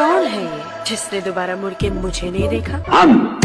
कौन है ये जिसने दोबारा मुड़ के मुझे नहीं देखा? हम